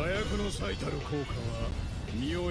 火薬の最たる効果は身を